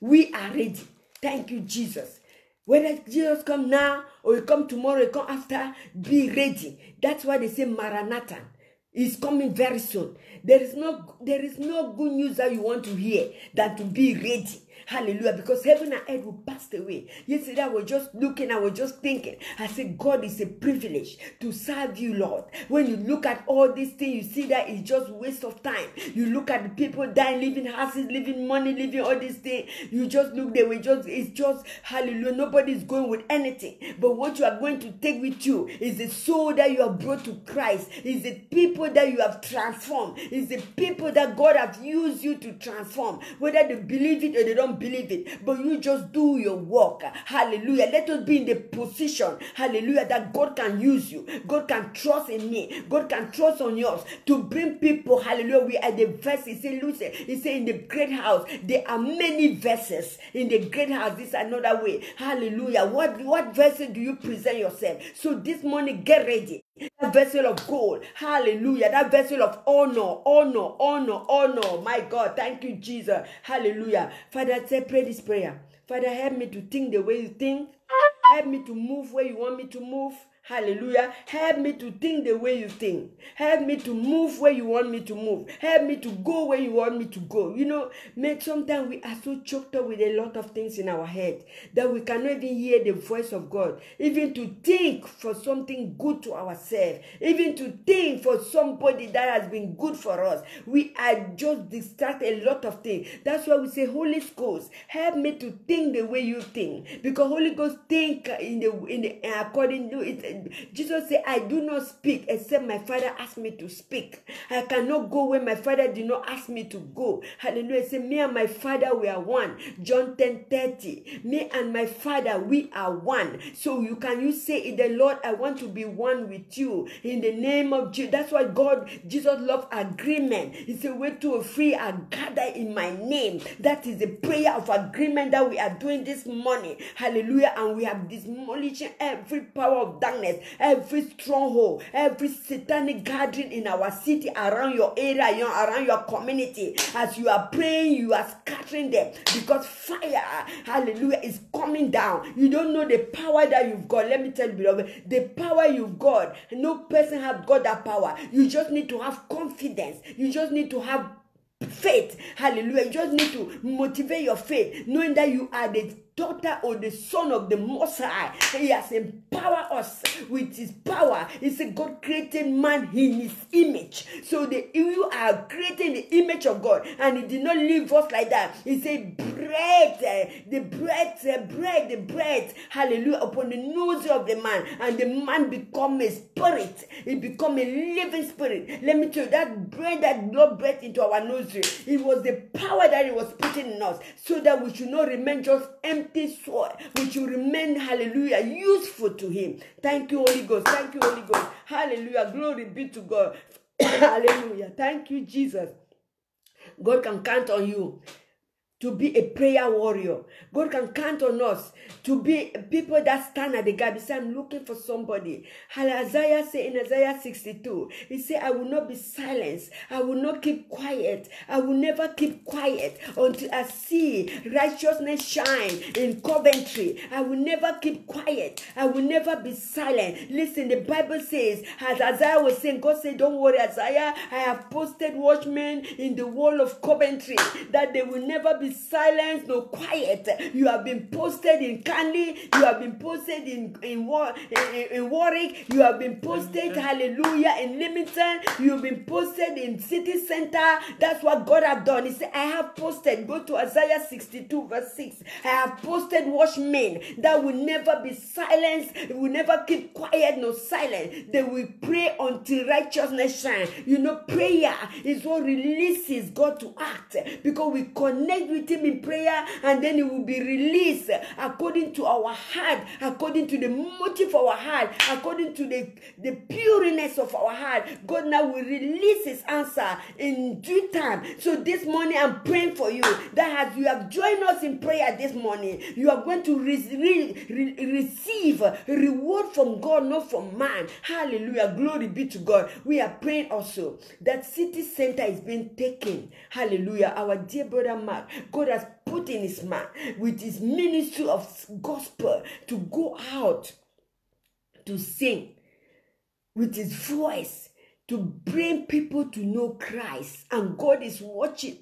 We are ready. Thank you, Jesus. Whether Jesus come now or he come tomorrow, he come after, be ready. That's why they say Maranatha is coming very soon. There is no there is no good news that you want to hear than to be ready. Hallelujah. Because heaven and earth will pass away. Yesterday I was just looking, I was just thinking. I said, God is a privilege to serve you, Lord. When you look at all these things, you see that it's just waste of time. You look at the people dying, living houses, living money, living all these things. You just look, they were just, it's just, hallelujah. Nobody's going with anything. But what you are going to take with you is the soul that you have brought to Christ, is the people that you have transformed, is the people that God has used you to transform. Whether they believe it or they don't believe it, but you just do your work. Hallelujah. Let us be in the position, hallelujah, that God can use you. God can trust in me. God can trust on yours to bring people, hallelujah. We are the verse. He said, Lucy, he said, in the great house, there are many verses. In the great house, this is another way. Hallelujah. What, what verses do you present yourself? So this morning, get ready. That vessel of gold. Hallelujah. That vessel of honor, honor, honor, honor. My God. Thank you, Jesus. Hallelujah. Father, say, pray this prayer. Father, help me to think the way you think. Help me to move where you want me to move. Hallelujah. Help me to think the way you think. Help me to move where you want me to move. Help me to go where you want me to go. You know, sometimes we are so choked up with a lot of things in our head that we cannot even hear the voice of God. Even to think for something good to ourselves. Even to think for somebody that has been good for us. We are just distracted a lot of things. That's why we say, Holy Ghost, help me to think the way you think. Because Holy Ghost think in the in the according to it. Jesus said, I do not speak except my father asked me to speak. I cannot go where my father did not ask me to go. Hallelujah. Say, me and my father we are one. John 10 30. Me and my father, we are one. So you can you say in the Lord, I want to be one with you in the name of Jesus. That's why God, Jesus loved agreement. Said, Where two or three are gathered in my name. That is the prayer of agreement that we are doing this morning. Hallelujah. And we have demolished every power of darkness darkness, every stronghold, every satanic gathering in our city, around your area, around your community. As you are praying, you are scattering them because fire, hallelujah, is coming down. You don't know the power that you've got. Let me tell you, beloved, the power you've got, no person has got that power. You just need to have confidence. You just need to have faith. Hallelujah. You just need to motivate your faith, knowing that you are the daughter or the son of the Most High. He has empowered us with His power. He's a God created man in His image. So the you are creating the image of God, and He did not leave us like that. He said, "Bread, eh, the bread, the bread, the bread, hallelujah, upon the nose of the man, and the man become a spirit. He become a living spirit. Let me tell you that bread that God breathed into our nursery, it was the power that He was putting in us, so that we should not remain just empty soil. We should remain, hallelujah, useful to Him. Thank you, Holy Ghost. Thank you, Holy Ghost. Hallelujah. Glory be to God. hallelujah. Thank you, Jesus. God can count on you to be a prayer warrior. God can count on us to be people that stand at the gap. He said, I'm looking for somebody. Isaiah said in Isaiah 62, he said, I will not be silenced. I will not keep quiet. I will never keep quiet until I see righteousness shine in Coventry. I will never keep quiet. I will never be silent. Listen, the Bible says, as Isaiah was saying, God said, Don't worry, Isaiah, I have posted watchmen in the wall of Coventry that they will never be silenced no quiet. You have been posted in Canley, you have been posted in, in, Wa- in, in- in Warwick, you have been posted, hallelujah, in Leamington, you've been posted in City Center. That's what God have done. He said, I have posted, go to Isaiah 62, verse 6. I have posted watchmen that will never be silenced, will never keep quiet nor silent. They will pray until righteousness shine. You know, prayer is what releases God to act because we connect with Him in prayer and then it will be released according to our heart, according to the motive of our heart, according to the, the pureness of our heart. God now will release His answer in due time. So this morning I'm praying for you that as you have joined us in prayer this morning, you are going to re- re- re- receive reward from God, not from man. Hallelujah. Glory be to God. We are praying also that city center is being taken. Hallelujah. Our dear brother Mark, God has put in his man with his ministry of gospel to go out to sing with his voice to bring people to know Christ. And God is watching.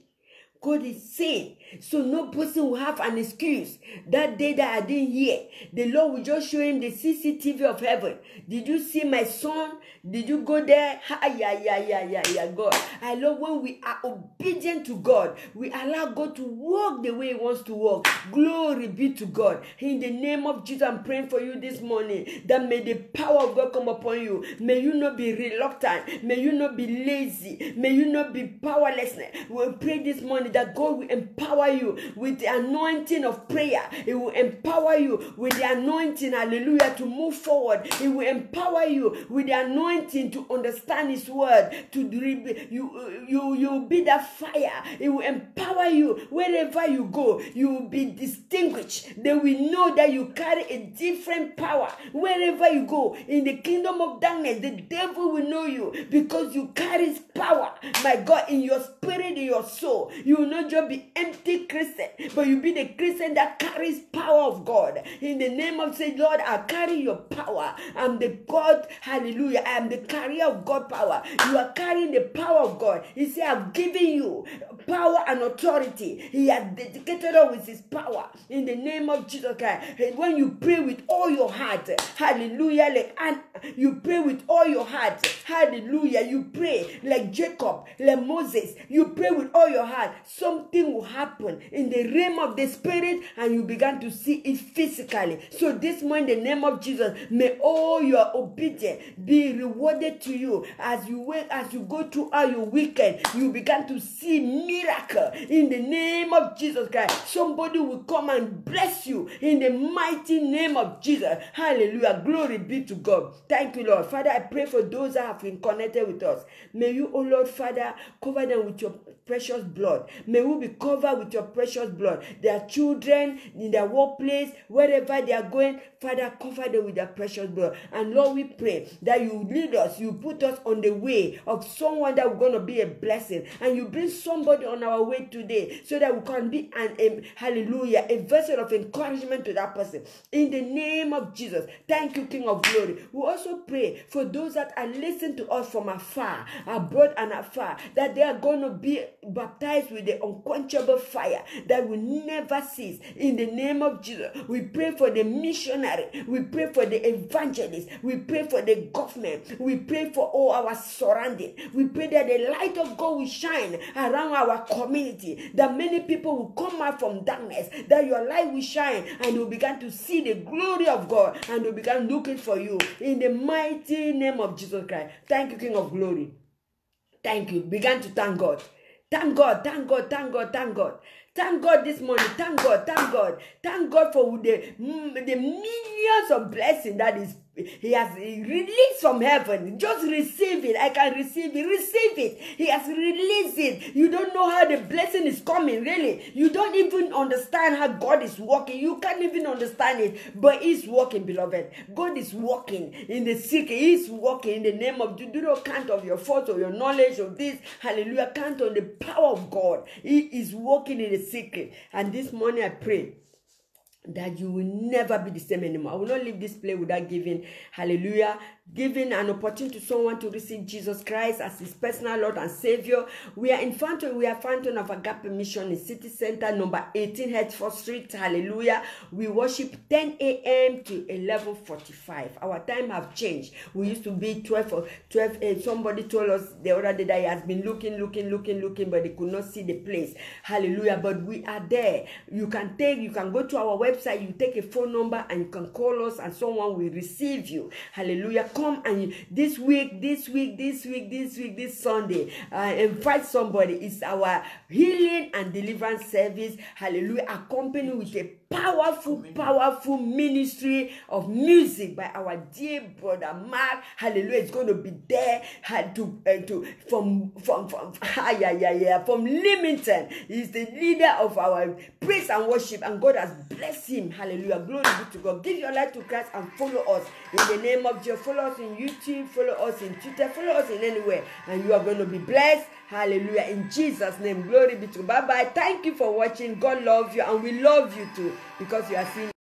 God is saying, so no person will have an excuse. That day that I didn't hear, the Lord will just show him the CCTV of heaven. Did you see my son? Did you go there? Ha, yeah, yeah, yeah, yeah, yeah, God. I love when we are obedient to God. We allow God to walk the way He wants to walk. Glory be to God. In the name of Jesus, I'm praying for you this morning that may the power of God come upon you. May you not be reluctant. May you not be lazy. May you not be powerless. We pray this morning that God will empower you with the anointing of prayer. It will empower you with the anointing, hallelujah, to move forward. It will empower you with the anointing to understand His word. To you, you, you will be that fire. It will empower you wherever you go. You will be distinguished. They will know that you carry a different power wherever you go. In the kingdom of darkness, the devil will know you because you carry power, my God, in your spirit, in your soul. You will not just be empty Christian, but you be the Christian that carries power of God. In the name of say, Lord, I carry your power. I'm the God, hallelujah. I am the carrier of God power. You are carrying the power of God. He said, I've given you power and authority. He has dedicated us with his power. In the name of Jesus Christ. And when you pray with all your heart, hallelujah, like and you pray with all your heart, hallelujah. You pray like Jacob, like Moses. You pray with all your heart. Something will happen in the realm of the spirit, and you began to see it physically. So this morning, in the name of Jesus, may all your obedience be rewarded to you as you wait, as you go through all your weekend. You began to see miracle in the name of Jesus Christ. Somebody will come and bless you in the mighty name of Jesus. Hallelujah. Glory be to God. Thank you, Lord. Father, I pray for those that have been connected with us. May you, oh Lord, Father, cover them with your precious blood. May we be covered with your precious blood. Their children in their workplace, wherever they are going, Father, cover them with your precious blood. And Lord, we pray that you lead us, you put us on the way of someone that we're going to be a blessing, and you bring somebody on our way today so that we can be an a, hallelujah, a vessel of encouragement to that person. In the name of Jesus, thank you, King of Glory. We also pray for those that are listening to us from afar, abroad and afar, that they are going to be baptized with the unquenchable fire that will never cease. In the name of Jesus, we pray for the missionary, we pray for the evangelist, we pray for the government, we pray for all our surrounding. We pray that the light of God will shine around our community, that many people will come out from darkness, that your light will shine and you begin to see the glory of God and you begin looking for you in the mighty name of Jesus Christ. Thank you, King of Glory. Thank you. Begin to thank God. Thank God, thank God, thank God, thank God. Thank God this morning. Thank God, thank God. Thank God for the, mm, the millions of blessing that is He has released from heaven. Just receive it. I can receive it. Receive it. He has released it. You don't know how the blessing is coming, really. You don't even understand how God is working. You can't even understand it. But He's working, beloved. God is working in the secret. He's working in the name of you. Do not count of your fault or your knowledge of this. Hallelujah. Count on the power of God. He is working in the secret. And this morning I pray that you will never be the same anymore. I will not leave this place without giving, hallelujah, giving an opportunity to someone to receive Jesus Christ as his personal Lord and Savior. We are in Fountain, we are Fountain of Agape Mission in City Center, number 18, Hertford Street, hallelujah. We worship 10 a.m. to 11.45. Our time have changed. We used to be 12 or 12, eh, somebody told us the other day that he has been looking, looking, looking, looking, but they could not see the place. Hallelujah. But we are there. You can take, you can go to our website, you take a phone number and you can call us and someone will receive you. Hallelujah. Come and you, this week, this week, this week, this week, this Sunday, uh, invite somebody. It's our healing and deliverance service. Hallelujah. Accompanied with a powerful, powerful ministry of music by our dear brother Mark. Hallelujah. It's going to be there had to, uh, to from from from ah, yeah, yeah, yeah, from Leamington. He's the leader of our praise and worship, and God has blessed him. Hallelujah. Glory be to God. Give your life to Christ and follow us in the name of Jesus. Follow us in YouTube, follow us in Twitter, follow us in anywhere, and you are going to be blessed. Hallelujah. In Jesus' name, glory be to God. Bye bye. Thank you for watching. God love you, and we love you too because you are seeing.